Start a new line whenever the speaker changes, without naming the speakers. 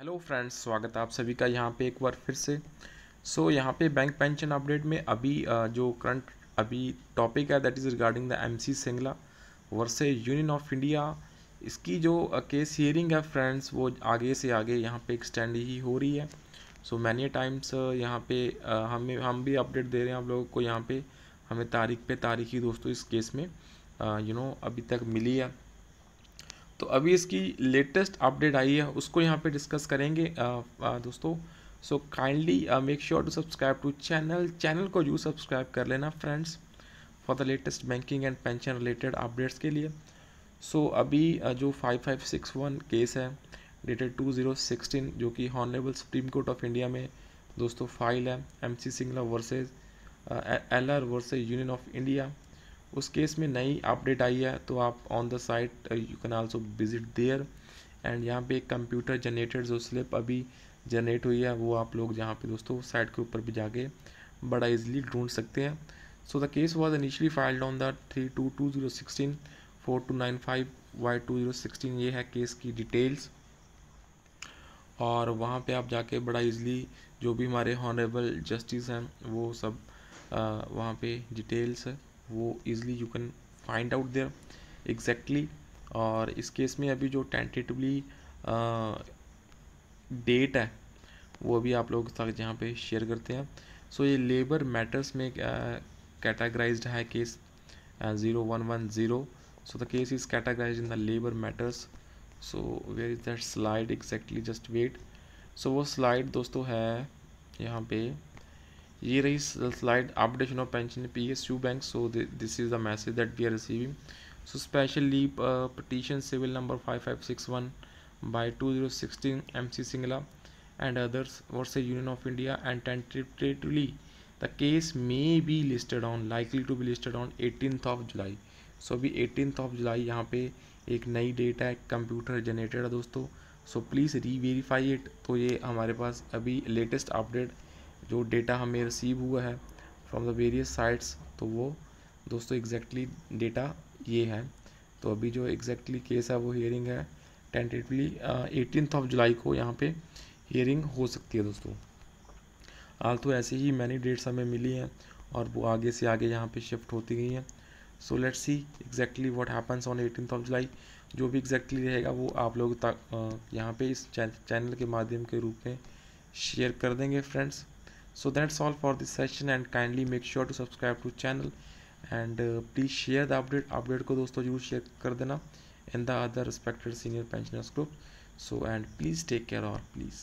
Hello friends स्वागत है आप सभी का यहाँ पे एक बार फिर से। सो so, यहाँ पे बैंक पेंशन अपडेट में अभी जो करंट अभी टॉपिक है that is regarding the MC Singla versus union of India इसकी जो केस हियरिंग है फ्रेंड्स वो आगे से आगे यहाँ पे एक्सटेंड ही हो रही है। सो मैनी टाइम्स यहाँ पे हमें हम भी अपडेट दे रहे हैं आप लोगों को यहाँ पे। हमें तारीख पे तारीख ही दोस्तों इस केस में यू नो अभी तक मिली है। तो अभी इसकी लेटेस्ट अपडेट आई है उसको यहाँ पे डिस्कस करेंगे। आ, आ, दोस्तों so kindly make sure to subscribe to channel channel को ज़रूर सब्सक्राइब कर लेना friends for the latest banking and pension related updates के लिए। सो so, अभी uh, जो five five six one case है डेटेड टू ज़ीरो सिक्सटीन जो कि honourable supreme court of India में दोस्तों फ़ाइल है M C Singla versus L R versus union of India उस केस में नई अपडेट आई है तो आप on the site you can also visit there and यहाँ पे एक कंप्यूटर जनरेटेड जो स्लिप अभी जनरेट हुई है वो आप लोग जहाँ पे दोस्तों साइट के ऊपर भी जाके बड़ा इजीली ढूंढ सकते हैं. So the case was initially filed on the three two two zero sixteen four two nine five Y two zero sixteen ये है केस की डिटेल्स और वहाँ पे आप जाके बड़ा इजली जो भी हमारे हॉनरेबल जस्टिस हैं वो सब आ, वहाँ पे डिटेल्स वो easily you can find out there exactly और इस केस में अभी जो टेंटेटिवली डेट है वो अभी आप लोग साथ यहाँ पे शेयर करते हैं। सो so, ये लेबर मैटर्स में कैटेगराइज्ड है case zero one one zero so the case is categorise in the labour matters so where is that slide exactly just wait so वो स्लाइड दोस्तों है यहाँ पे। ये रही slide updation of pension P S U bank so this is the message that we are receiving so special leave petition civil number five five six one by two zero sixteen M C Singla and others versus Union of India and tentatively the case may be listed on, likely to be listed on 18th of July. So अभी 18th of जुलाई यहाँ पे एक नई date है computer generated है दोस्तों. So please reverify it तो ये हमारे पास अभी लेटेस्ट अपडेट जो डेटा हमें रिसीव हुआ है फ्रॉम द वेरियस साइट्स तो वो दोस्तों एग्जैक्टली डेटा ये है। तो अभी जो एग्जैक्टली केस है, वो हियरिंग है। टेंटेटिवली एटीन ऑफ़ जुलाई को यहाँ पे हियरिंग हो सकती है दोस्तों। हाल तो ऐसे ही मैनी डेट्स हमें मिली हैं और वो आगे से आगे यहाँ पे शिफ्ट होती गई हैं। So let's see exactly what happens on eighteen of July जो भी एग्जैक्टली exactly रहेगा, वो आप लोग तक यहाँ पे इस चैनल के माध्यम के रूप में शेयर कर देंगे friends so that's all for this session and kindly make sure to subscribe to channel and uh, please share the update update को दोस्तों जरूर शेयर कर देना in the other respected senior pensioners group so and please take care or please